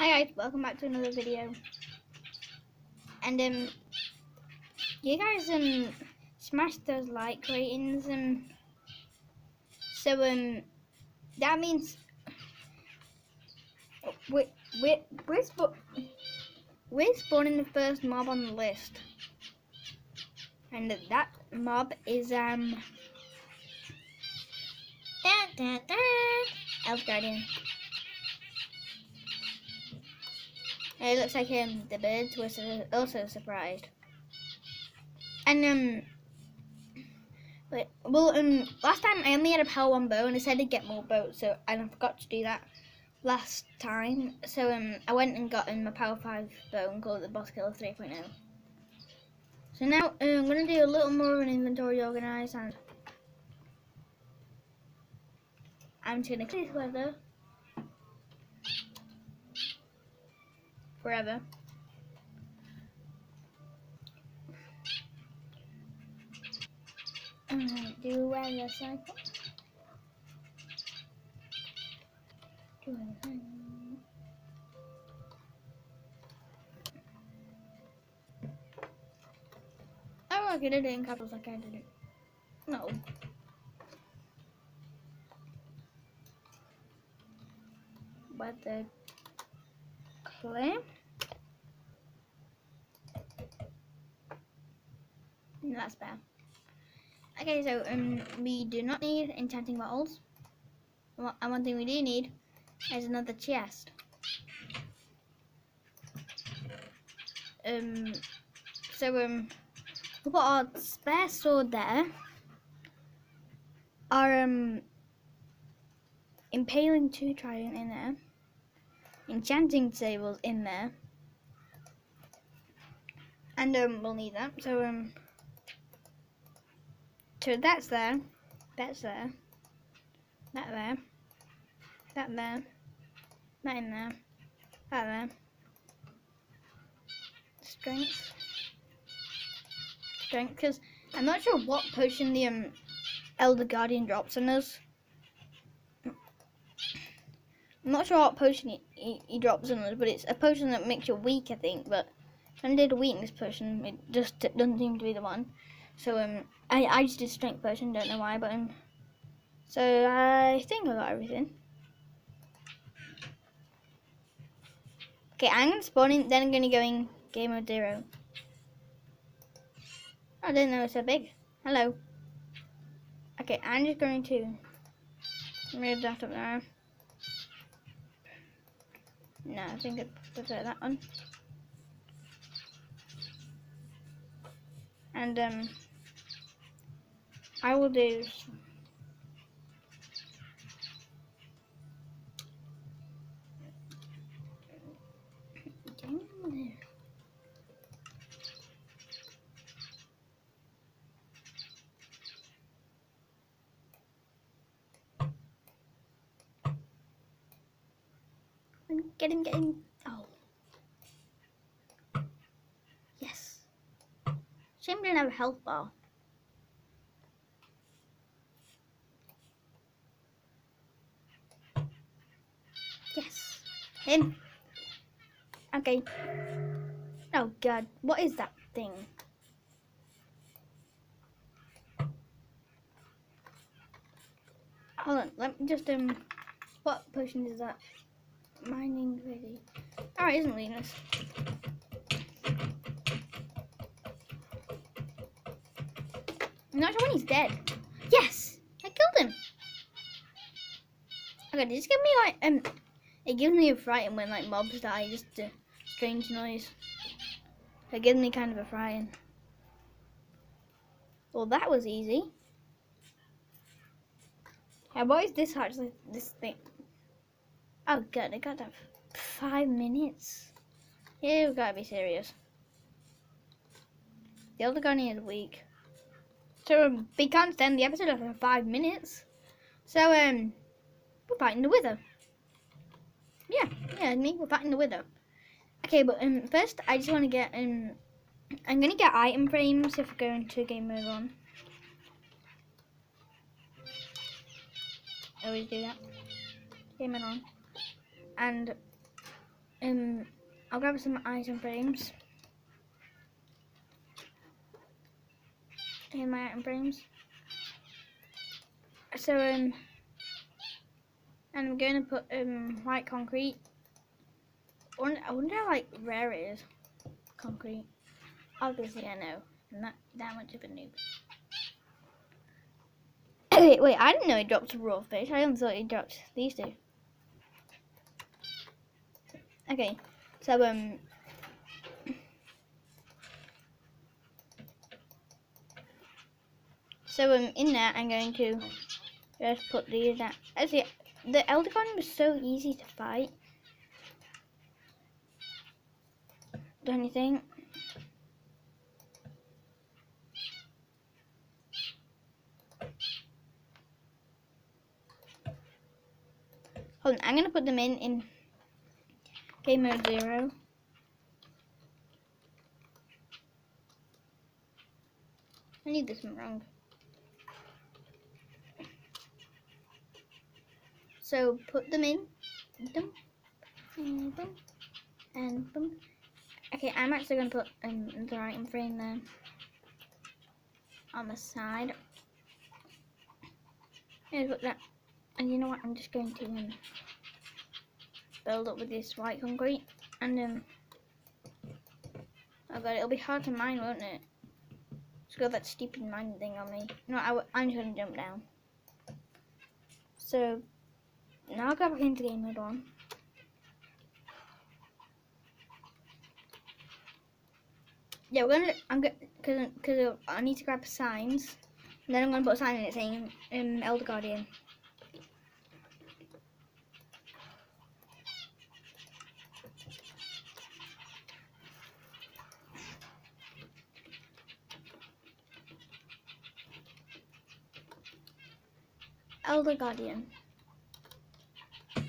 Hi guys, welcome back to another video. And um you guys um smash those like ratings um so um that means we're we're we're, we're spawning the first mob on the list. And that mob is um da, da, da, Elder Guardian. It looks like um, the birds were also surprised. And um, well um, last time I only had a power one bow and I said I'd get more bows, so and I forgot to do that last time. So um, I went and got um, my power five bow and called it the boss killer 3.0. So now uh, I'm gonna do a little more of an inventory organize and I'm just gonna clear this weather forever. Uh, do. Do weather cycle. Oh, I did it in capitals like I did it. No. But the No, that's bad. Okay, so um, we do not need enchanting bottles. And one thing we do need is another chest. Um, so um, we put our spare sword there. Our um, impaling two trident in there. Enchanting tables in there. And um, we'll need that. So um, so that's there, that's there, that there, that there, that in there, that there. Strength, strength. Because I'm not sure what potion the um Elder Guardian drops on us. I'm not sure what potion he, he, he drops on us, but it's a potion that makes you weak, I think. But when I did a weakness potion, it just doesn't seem to be the one. So um, I I just did strength potion, don't know why, but um, so I think I got everything. Okay, I'm gonna spawn in, then I'm gonna go in game mode zero. I didn't know it was so big. Hello. Okay, I'm just going to move that up there. No, I think I prefer that one. And um, I will do. Get him, get him. Oh. Yes. Shame we didn't have a health bar. Yes. Him. Okay. Oh god, what is that thing? Hold on, let me just um what potion is that? Mining ready. Oh, isn't Venus. I'm not sure when he's dead. Yes! I killed him! Okay, does this give me like um it gives me a frighten when like mobs die, just a strange noise. It gives me kind of a frighten. Well that was easy. Yeah, is this actually this thing? Oh god, I got that five minutes. Yeah, we gotta be serious. The gunny is weak. So um, we can't stand the episode for five minutes. So um we're fighting the wither. Yeah, yeah, me, we're fighting the wither. Okay, but um first I just wanna get um I'm gonna get item frames if we go into game mode on. Always do that. Game mode on. And um, I'll grab some item frames. Here my item frames. So um, and I'm going to put um white concrete. I wonder how like rare it is. Concrete. Obviously, I know. I'm not that much of a noob. wait, wait, I didn't know he dropped raw fish. I only thought he dropped these two. Okay, so, um... So, um, in there, I'm going to just put these down. Actually, the Guardian was so easy to fight. Don't you think? Hold on, I'm gonna put them in in game mode zero. I need this one wrong. So put them in, boom, and boom, and boom. Okay, I'm actually gonna put um, the item frame there on the side. Yeah, put that and you know what? I'm just going to um, build up with this white concrete. And um, oh god, it'll be hard to mine, won't it? It's got that stupid mining thing on me. No, I, I'm just to jump down. So now I'll go back into game mode one. Yeah, we're gonna. I'm gonna because I need to grab signs. And then I'm gonna put a sign in it saying um, Elder Guardian. Elder Guardian. I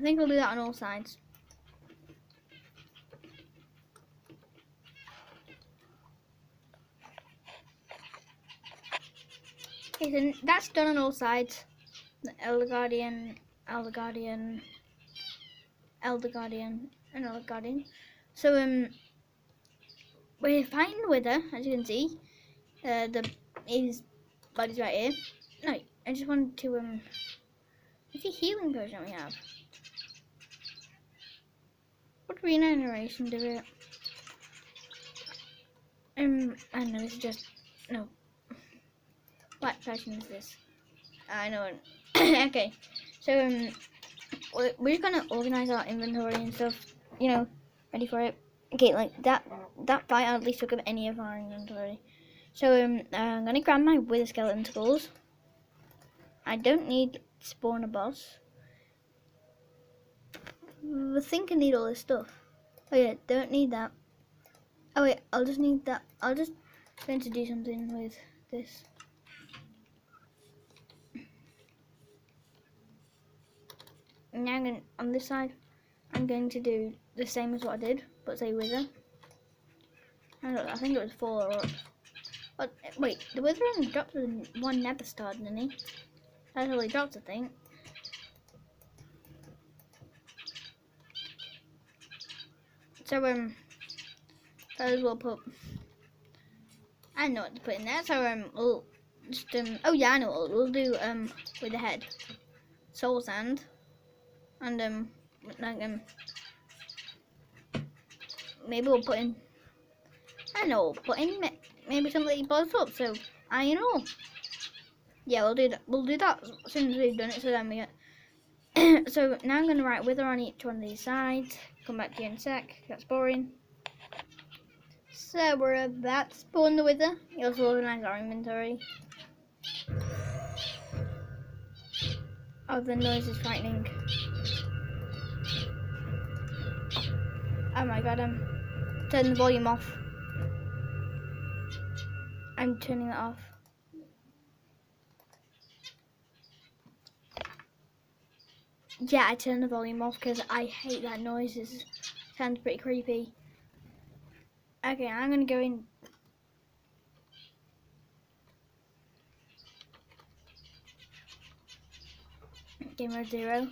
think we'll do that on all sides. Okay, so that's done on all sides. The Elder Guardian, Elder Guardian, Elder Guardian, and Elder Guardian. So um, we're fine with her, as you can see. Uh, the is body's right here. No, I just wanted to, um, what's the healing potion we have? What regeneration do it? Um, I don't know, is just, no. What potion is this? I know okay, so, um, we're just gonna organize our inventory and stuff, you know, ready for it. Okay, like, that, that fight at least took up any of our inventory. So um, I'm gonna grab my wither skeleton tools. I don't need spawn a boss. I think I need all this stuff. Oh yeah, don't need that. Oh wait, I'll just need that. I'll just going to do something with this. Now I'm going on this side. I'm going to do the same as what I did, but say wither. I, I think it was four or but wait, the wither only dropped one nether star, didn't he? That's all he dropped, I think. So um, so we'll put. I know what to put in there. So um, we'll just um. Oh yeah, I know what we'll do um with the head. Soul sand, and um like um. Maybe we'll put in. I know, we'll put in maybe something blows up. So I know. Yeah, we'll do that. We'll do that as soon as we've done it. So then we get. so now I'm going to write wither on each one of these sides. Come back to you in a sec. That's boring. So we're about to spawn the wither. We also organise our inventory. Oh, the noise is frightening. Oh my god, I'm um, turn the volume off. I'm turning it off. Yeah, I turned the volume off because I hate that noise. It sounds pretty creepy. Okay, I'm going to go in. Game mode zero.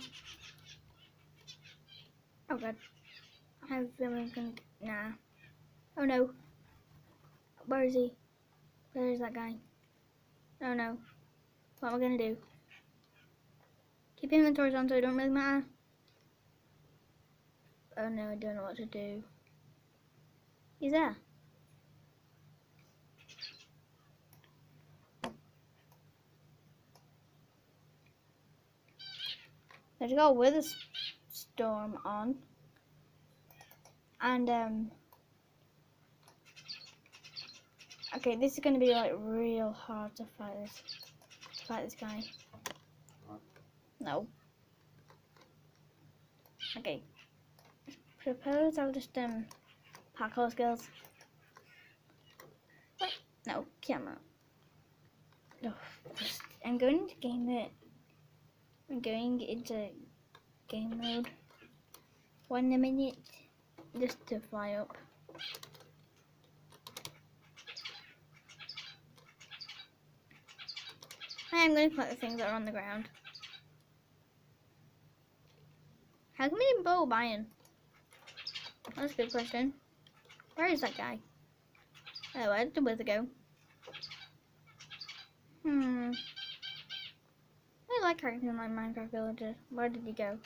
Oh god. I have a feeling gonna nah. Oh no. Where is he? Where is that guy? Oh no. What am I gonna do? Keep inventories on so it don't really matter. Oh no, I don't know what to do. He's there. There's got a wither storm on. And um Okay, this is gonna be like real hard to fight this fight this guy. No. Okay. Suppose I'll just um parkour skills. Wait, no, camera. No, I'm going to game it. I'm going into game mode. One minute just to fly up. I'm going to collect the things that are on the ground. How come we bow iron? That's a good question. Where is that guy? Oh, where did the wither go? Hmm. I like characters in my Minecraft villager. Where did he go?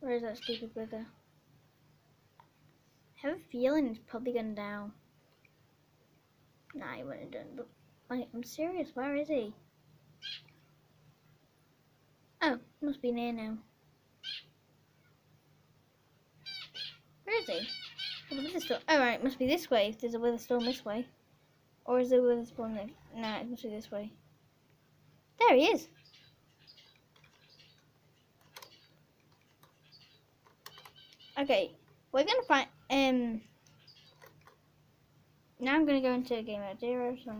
Where is that stupid wither? I have a feeling he's probably gone down. Nah, he wouldn't have done, but like, I'm serious, where is he? Oh, must be near now. Where is he? Oh, the wither Oh, right, must be this way if there's a wither storm this way. Or is there a wither storm there? Nah, it must be this way. There he is. Okay, we're gonna find um now I'm gonna go into a game mode zero so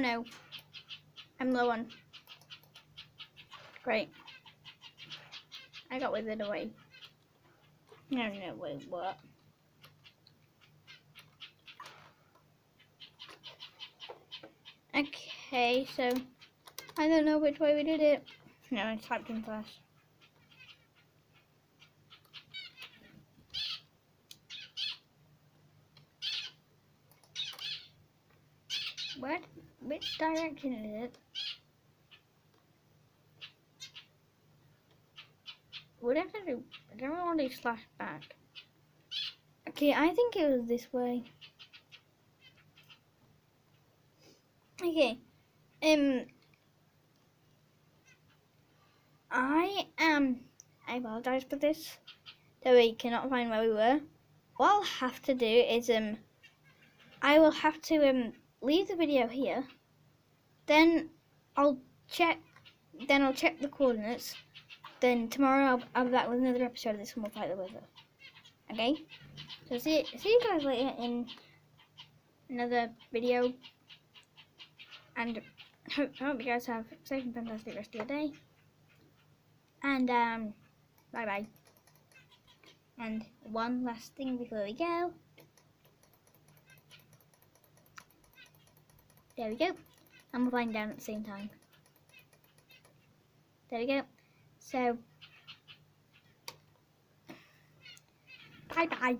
no. I'm low on. Great. I got withered away. No, no, wait, what? Okay, so I don't know which way we did it. No, I typed in first. What? Which direction is it? What if I do? I don't want to slash back. Okay, I think it was this way. Okay. Um. I am. I apologize for this. That we cannot find where we were. What I'll have to do is um. I will have to um leave the video here. Then I'll check. Then I'll check the coordinates. Then tomorrow I'll, I'll be back with another episode of this one. we'll fight the wither. Okay. So see see you guys later in another video. And hope, hope you guys have a safe and fantastic rest of your day. And um, bye bye. And one last thing before we go. There we go. And we're flying down at the same time. There we go. So, bye bye.